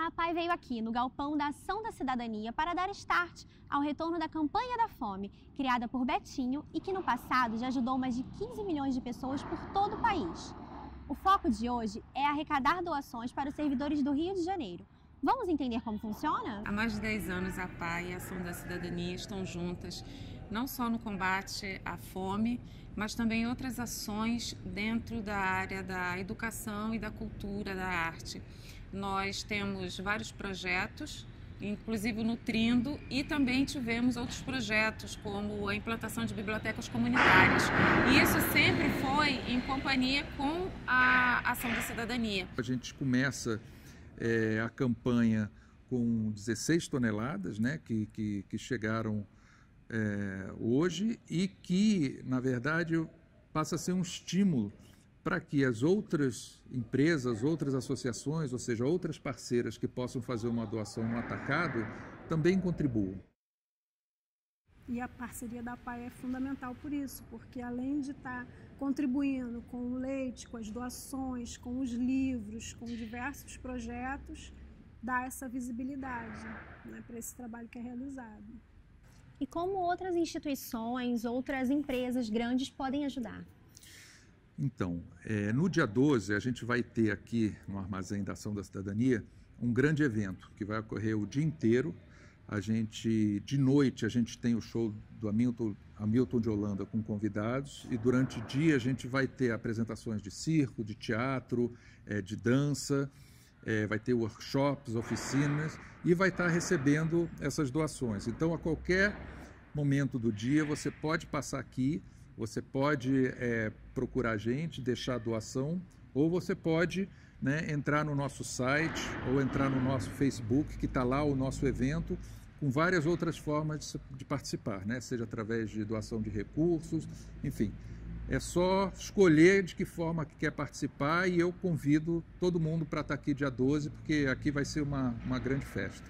A APAI veio aqui no galpão da Ação da Cidadania para dar start ao retorno da campanha da fome, criada por Betinho e que no passado já ajudou mais de 15 milhões de pessoas por todo o país. O foco de hoje é arrecadar doações para os servidores do Rio de Janeiro. Vamos entender como funciona? Há mais de 10 anos a APAI e a Ação da Cidadania estão juntas, não só no combate à fome, mas também outras ações dentro da área da educação e da cultura, da arte. Nós temos vários projetos inclusive nutrindo, e também tivemos outros projetos, como a implantação de bibliotecas comunitárias. E isso sempre foi em companhia com a Ação da Cidadania. A gente começa é, a campanha com 16 toneladas, né, que, que, que chegaram é, hoje e que, na verdade, passa a ser um estímulo para que as outras empresas, outras associações, ou seja, outras parceiras que possam fazer uma doação no atacado, também contribuam. E a parceria da PAI é fundamental por isso, porque além de estar contribuindo com o leite, com as doações, com os livros, com diversos projetos, dá essa visibilidade né, para esse trabalho que é realizado. E como outras instituições, outras empresas grandes podem ajudar? Então, é, no dia 12, a gente vai ter aqui no Armazém da Ação da Cidadania um grande evento que vai ocorrer o dia inteiro. A gente, de noite, a gente tem o show do Hamilton, Hamilton de Holanda com convidados e durante o dia a gente vai ter apresentações de circo, de teatro, é, de dança, é, vai ter workshops, oficinas e vai estar recebendo essas doações. Então, a qualquer momento do dia, você pode passar aqui você pode é, procurar a gente, deixar a doação, ou você pode né, entrar no nosso site ou entrar no nosso Facebook, que está lá o nosso evento, com várias outras formas de, de participar, né? seja através de doação de recursos, enfim. É só escolher de que forma que quer participar e eu convido todo mundo para estar tá aqui dia 12, porque aqui vai ser uma, uma grande festa.